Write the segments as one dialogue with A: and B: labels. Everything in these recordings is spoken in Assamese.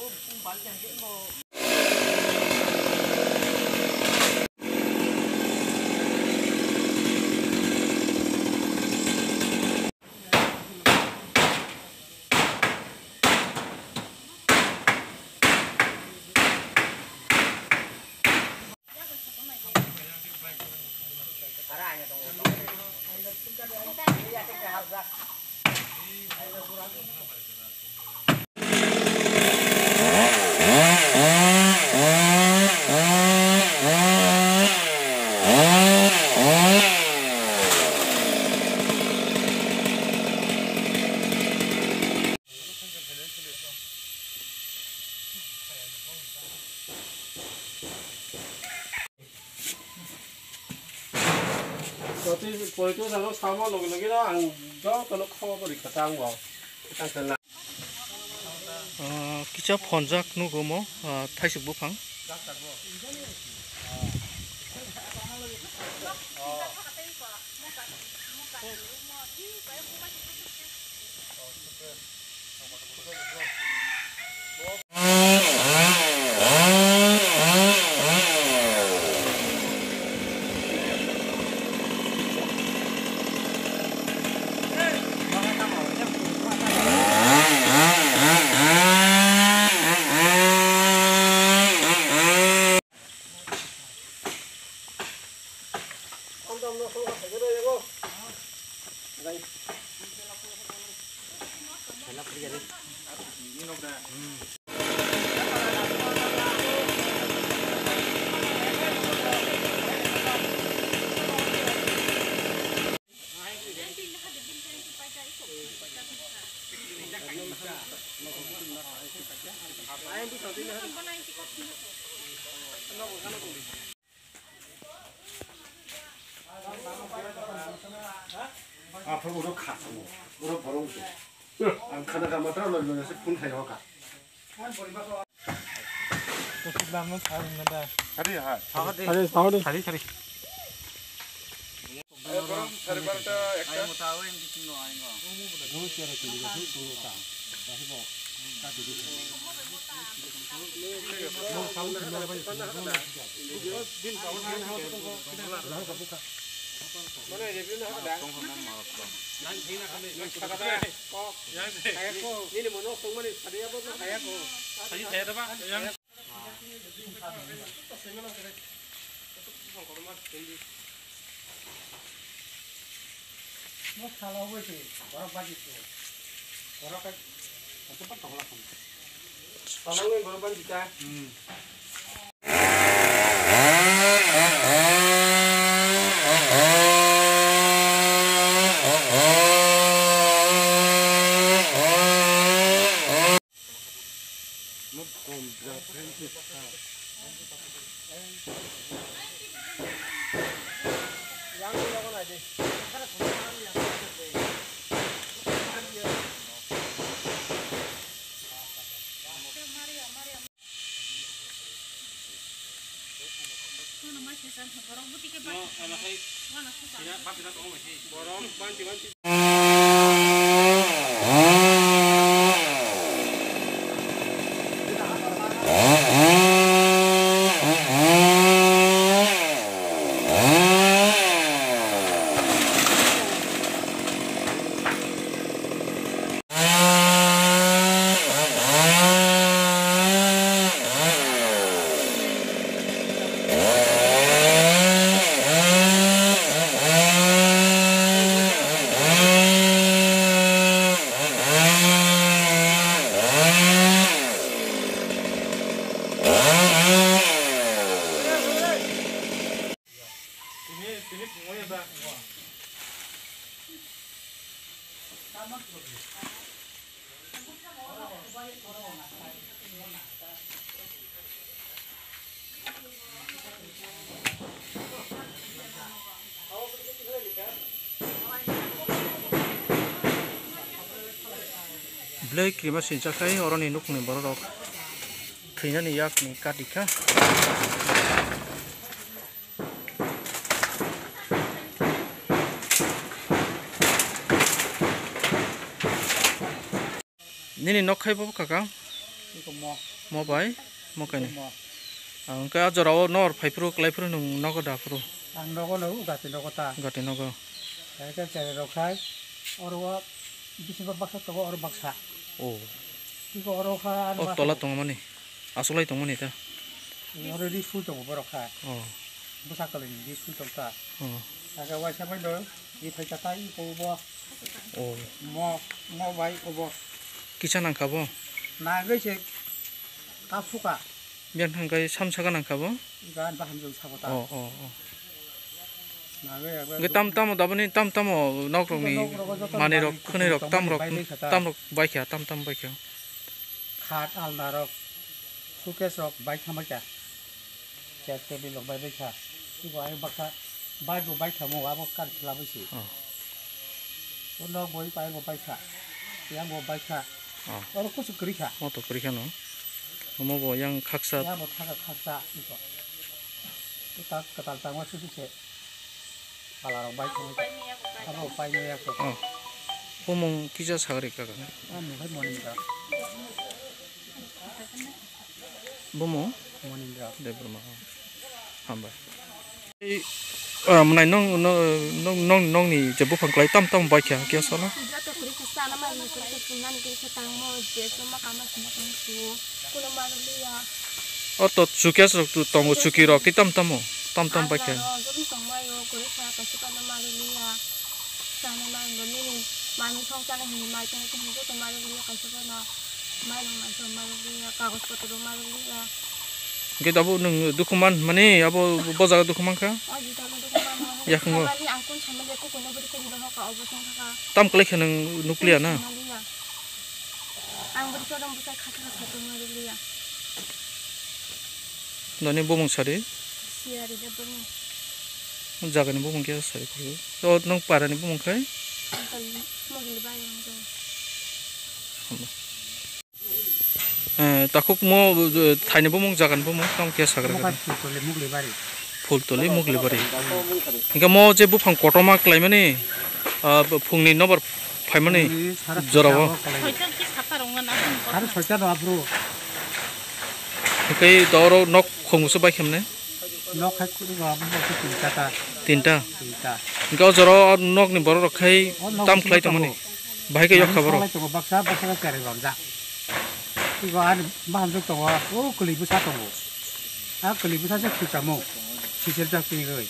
A: 我不把你当人喽
B: কিছু ফঞ্জাক নগম থাইছো বুফাং
C: 하나가 마트라 놀면서 분해요 가. 그다음에 다른 거다.
D: 다리 하. 다리
C: 다리 다리 다리.
D: 그럼 다리 바르다 액션. 아니 뭐 다음 미친 거 아닌가. 너무 싫어 지금 이거 돌로다. 다시 뭐.
C: 뭐 사운드 말해 봐요. 빈 사운드 하나 하고 또 그냥 나가 볼까?
E: মোক চালো গৈছে বৰফ পাতিছোঁ বৰফ পাতি
C: বৰফ পাতি দুটা not comprehend
B: lei kima sinja kai oroni nukni borok thinani yakni katikha nini nok khai bob kaka mo bai mo kani angka jorao nor phaipro klaipro nung nogo dapro
E: ang nogo no gati nogo ta
B: gati nogo
E: ka ka chere rokhai orwa bisiba baksa togo or baksa গরো খান ও তলা
B: তঙ মানে আসলাই তঙ মানে এটা
E: আর রি ফুল তঙ বড় খা
B: ও
E: বুসা কলে রি ফুল তঙ তা
B: ও
E: আগে ওয়াই সামাই দর ই ফাইটা তাই কব
B: ও
E: ম ম ভাই কব
B: কিছা নাং খাবো
E: না গইছে কাফুকা
B: বিয়ান হাঙ্গাই সামসাগা নাং খাবো
E: গান বাহাম জং সাবতা ও
B: ও ও
E: cái tam
B: tam da bani tam tam ở nóc rồi mình
E: mà này rok không rok tam rok tam
B: rok baikia tam tam baikia.
E: Khat al na rok sukes rok baik hamakia. chặt cái bên rok bay bay kia cái gọi bạc kia bay rồi bai kya mo wa bok kan kla bai gì ôn nó bồi bay rồi bay kia yang rồi bay kia Olo có sự kiri kia
B: ở đó kiri kia nó 뭐, 양, 각사.
E: 야, 뭐, 타가, 각사, 이거. 딱, 그, 달, 달, 뭐, 수수께. kalau baik kamu
F: kalau
E: upai ni aku
B: oh. Umum kisah sehari kakak
E: ah mungkin mau nindra
B: bomo mau?
E: Nindra
B: dari rumah hamba eh, ah, menai nong nong nong nong ni jebu pangklai tam tam baik ya kisah Oh, tot sukias tu tongo suki roki tam tamo. Oh tamtam pa kaya. Kita bu neng dukuman mana? Apa bazar dukuman kah?
A: Ya kamu.
B: Tam klik neng nuklir na.
A: Ang.
B: Dan ini bumbung sari. জাগানি বুমুখে আছে নারানি বুমুখাই তাকুক ম থাইনি বুমুখ জাগানি বুমুখে সাগ্রা ফুলতলি মুগলিবাড়ি এখান ম যে বুফাং কটমা ক্লাইমানি ফুংনি নম্বর ফাইমানি
E: জরাব
B: দর নক খুসে বাইখামনে
E: nok hai cũng vào một ta.
B: Tinta
E: tinta
B: cái giờ nok này bảo khai tam khai tao này bài cái yok khबर
E: baksa baksa cái này vào ra. Cái gọi anh mang tao ô cái sát tao à cái sát sẽ chịu chậm không chịu chịu chậm cái người.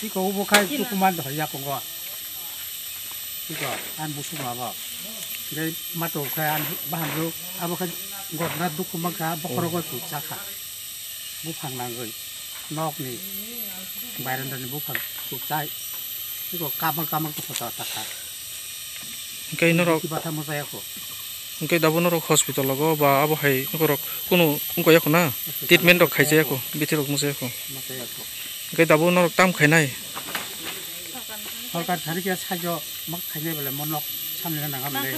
E: Cái cậu bố khai tụi cũng mang được hay không gọi. Anh bố sung vào. Cái mặt đầu khai anh mang được à bố khai gọi là đúc cũng mang cả bố khai gọi tụi cha cả bố phang nóc này. Bài lần này bố phần cuộc trái cái có cam ăn cam ăn cũng phải tạt tạt
B: cái nó rồi
E: bà tham một sai không
B: cái đó nó rồi hospital lago bà abo hay nó rồi কোনো কোনো একো না
E: ট্ৰিটমেণ্ট ৰখাই যায় একো
B: বিধি ৰখ মুছে একো গতিকে দাবো নৰক তাম খাই নাই
F: সরকার
E: ধারিকে সাহায্য মাক খাইলে বলে মনক সামনে নাগাম দে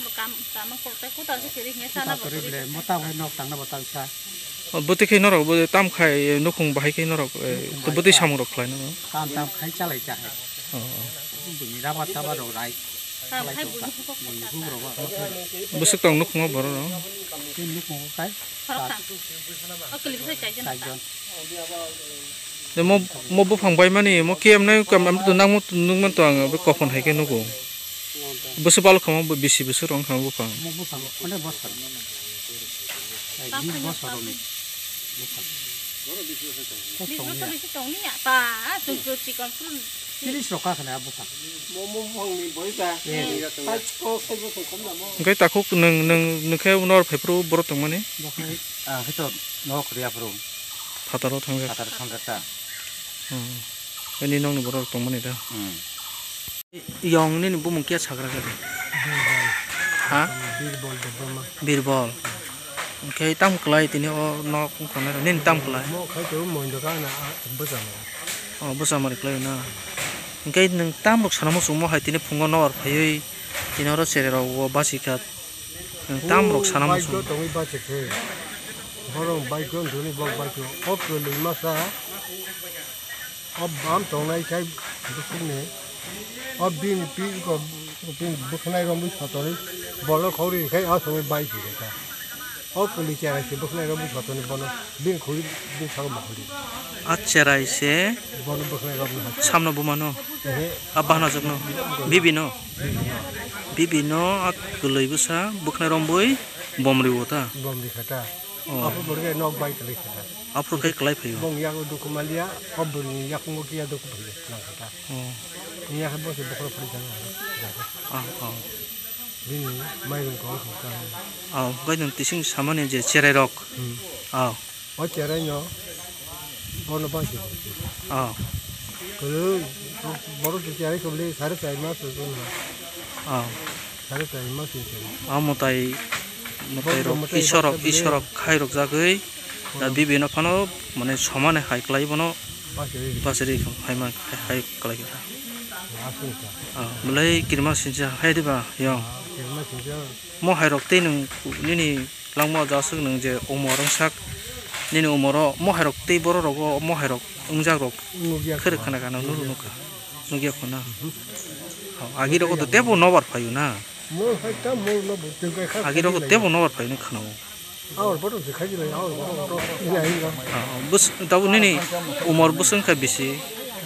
E: মোটা হয় নক টাংনা বতাল চা
B: বতে খাই নরক বতে তাম খাই নখুং বাহাই খাই নরক তো বতে সামু রক খাই নরক
E: তাম তাম খাই চালাই চাহে রাবাত সাবাত রক রাই
B: বসুক তং নখুং বর রক মো ফাই মানে মো কেম নাম নুমান তো আমি কখন হাইকে নগো বসে পালো খাম বেশি বসে রং খাম বুফাং
E: বছর Bisro sa
F: bisro tong niya pa. Tunggu chicken fruit.
E: Bisro ka kana buka.
C: Mo mo hong ni boy ta. Pat ko sa bo tong kom la mo.
B: Ngai ta ko nung nung nung khe unor phepru bor tong mane.
G: Ah hito no kriya pro.
B: Phataro thang ja.
G: Phataro thang ta.
B: Hmm. Ani nong ni bor tong mane da. Hmm. Yong ni bu mung kya chagra ga. Ha?
H: Birbol.
B: Birbol. khai tam klai thì nó nó cũng còn nên tam klai
H: mo khai chỗ mình được cái là bớt
B: ờ bớt giảm mà klai na khai nâng tam lúc sáng mo xuống mo hay thì nó phung nó ở phải ấy thì nó rất sẽ là wo sĩ khát nâng tam lúc sáng mo xuống
H: tôi ba sĩ khát hôm bay cơn tôi đi bóc bay cơn ốp cơn lên mà sa ốp bin trong này khai bớt xuống này ốp pin pin còn pin bớt này còn bớt sát 어끌리지 않았지 무슨 애가 무서웠더니 번호 빈 고리 빈 사고 막 걸리
B: 아체라이세
H: 번호 무슨 애가 무서웠지 삼로
B: 보면은
H: 아빠나 저거
B: 비비노 비비노 아끌리고사 무슨 롬보이 범리 오다
H: 범리 갔다
B: 아프로게
H: 넉 바이 클릭 갔다
B: 아프로게 클릭 해요
H: 봉야고 도쿠말리아 어브니 야쿠모키야 도쿠 클릭 갔다
B: 어
H: 니야 한번 보고 버리잖아
B: 아아
H: ro bu ha সামনে বুমানো he আবাহনা যত্ন বিবিনো বিবিনো গলৈবসা বুকনাই রম্বই বমরি ওটা bom di khata ও apa burge nok bai kali khata আপ্রকাই কলাই ফাইও bong yak du kumalia ob buri yak ngo kia du kubri nang khata ও ni yak bo se bukhle khuri jang আ আ bin mai rum ko ko ka
B: আ গাইন তিসিং সামানে যে চেরাই রক
H: hmm
B: আ
H: o chara nyo bono ba si
B: আ
H: kulu boru tu chara ko bli sare tai ma su su na
B: আ
H: sare tai ma su su
B: আ মতাই মতাই রক ঈশ্বরক ঈশ্বরক খাই রক জাগৈ
H: দা
B: বিবিনো ফানো মানে সমানে হাই ক্লাই বনো
H: ba se ri পাশে
B: হাইমা হাই ক্লাই
H: asu ka
B: আ মলাই কিরমা সিনজা হাই দিবা young ke ma sin
H: ja
B: Mo hairok tei nung nini langmo jasuk nung je omorong sak nini omoro mo hairok tei boro rogo mo hairok ungjak rok
H: khere khana kana nuru nuka
B: nugia khona agi roko to tebo nobar phayu na
H: no tu ka kha agi roko tebo
B: nobar phayu ni khana bus tabu nini umor busung ka bisi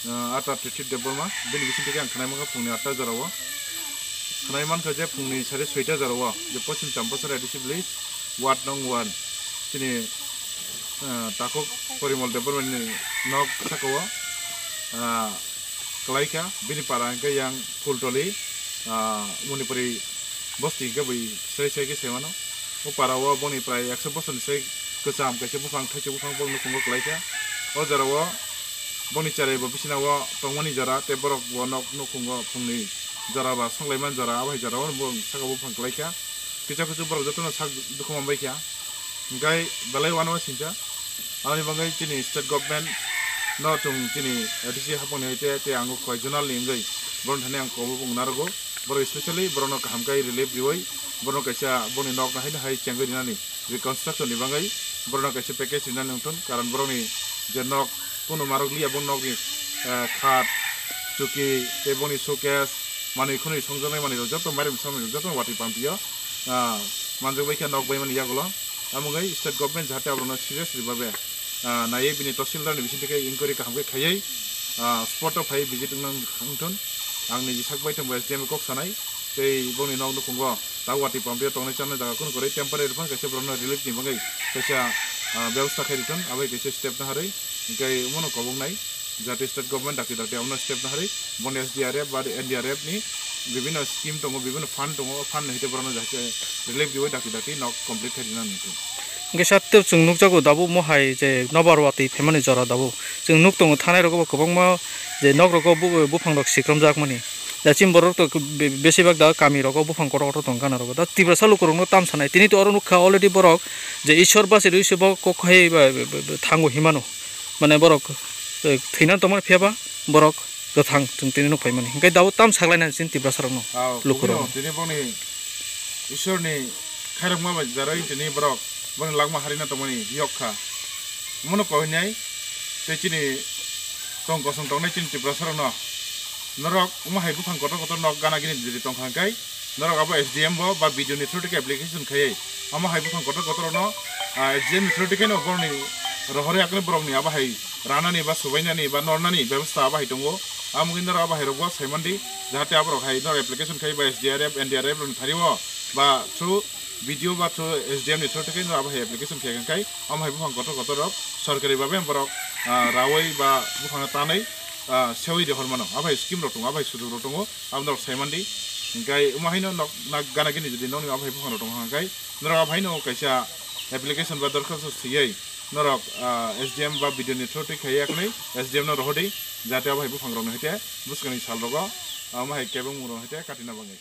D: आटा थ्री डबलमा बिल्कुल सिंह आं खाई मांग फूंग आठ हज़ार खाई मान खजे फूंग सारे सैट हज़ार जो पश्चिम चम्पा सर वार्ड नंग वन दिन टाको परिमल डेवलपमेंट नग सको कलाइा बी पारा फुलटली मणिपुरी बस्ती गई सही सही सैमान पारा बोनी प्राय एक सौ बस गजाम कैसे बुफा थे बुफा बनो कलाइा हज़ार boni chare bo bisina wo tongmani jara te borok bo nok nukungo phungni jara ba songlaiman jara abai jara bong saka bufang klaika kicha kichu borok jotono sak dukhum ambai kya ngai balai wano sinja ani bangai chini state government no tung chini disi hapon hete te angu khoi jonal lingai bon thane ang ko bung narogo boro especially borono kahamkai relief diwai borono kaisa boni nok na haina hai changai dinani reconstruction ni bangai borono kaisa package dinani untun karan boroni je nok kono marok liya bon nokni khat chuki teboni showcase mani khono songjonai mani joto marim samoi joto wati pampiya manjo baikha nok bai mani yagulo amugai state government jhate abona serious ribabe naye bini tosildar ni bisite inquiry ka hamke khayai spot of high visit nang khangton ang ni jisak baitam west dam kok sanai sei boni nok no kongo ta wati pampiya tongne chanai daga kono kore temporary phan kase brono relief ni bangai kase ব্যবস্থা খেলিত আবার কিছু স্টেপ না হারাই harai kai mono kobong nai jate state government daki daki amno step na harai boni SDRF ba NDRF ni বিভিন্ন স্কিম দङ বিভিন্ন ফান্ড দङ ফান্ড হইতে বরানো যাকে রিলিফ দিবই ডাকি ডাকি নক কমপ্লিট খাই দিনা Nitu
B: ge satte chung nuk jago dabu mo hai je nobar wati family jora dabu chung nuk tong thanai rogo kobong ma je nok rogo bu bufang rok sikram jak mani da chim borok to besibak da kami rogo bufang koro koro tong kana rogo da tibra salu korong no tam sanai tini to মানে বরক থেনা তোমার ফেবা বরক গথাং তুম তিনি মানে। গাই দাও তাম সাগলাই না সিন তিব্রা সরক ন
D: লুকুর তিনি বনি ঈশ্বরনি খাইরক মা বাজি দারাই তিনি বরক বনি লাগমা হারিনা তোমনি বিয়খা মন কহনাই তে চিনি তং গসন তং নাই চিনি তিব্রা ন। নরক উমা হাইবু ফাং কত কত নক গানা গিনি দিদি তং খাঙ্কাই নরক আবা এসডিএম ব বা বিডিও নেটওয়ার্ক অ্যাপ্লিকেশন খাইয়ে। আমা হাইবু ফাং কত কত ন এসডিএম নেটওয়ার্ক কেন অগর্নি ন বরনি রহরে আকনে বরংনি আবা হাই রানানি বা সুবাইনানি বা নরনানি ব্যবস্থা আবা হাই দঙ্গো আমগিন নর আবা হাইরক সাইমান্দি যাহাতে আবার হাই নর অ্যাপ্লিকেশন খাই বা এসডিআরএফ এনডিআরএফ থারিব বা থ্রু ভিডিও বা থ্রু এসডিএম নিথ্রোটিক নর আবা হাই অ্যাপ্লিকেশন খাইখাই আমা হাইবু ফাং কত কত রক সরকারি ভাবে বরক রাওয়াই বা বুফাং তানাই সেওই রে হরমানো আবাই স্কিম রটং আবাই সুদু রটং আমনর সাইমান্দি গাই উমাহাইনো নক নাক গানা গিনি যদি ননি আবাই বুফাং রটং হাঙ্গাই নর আবাইনো কাইসা অ্যাপ্লিকেশন বা দরখাস্ত সিয়াই নরক এসডিএম বা ভিডিও নিথ্রোটিক খাইয়াকनै এসডিএম ন। রহদি যাতে বুফাং রং হইতে বুসকানি সাল রগ আমাহাই কেবং মুরং হইতে কাটিনা বাঙাই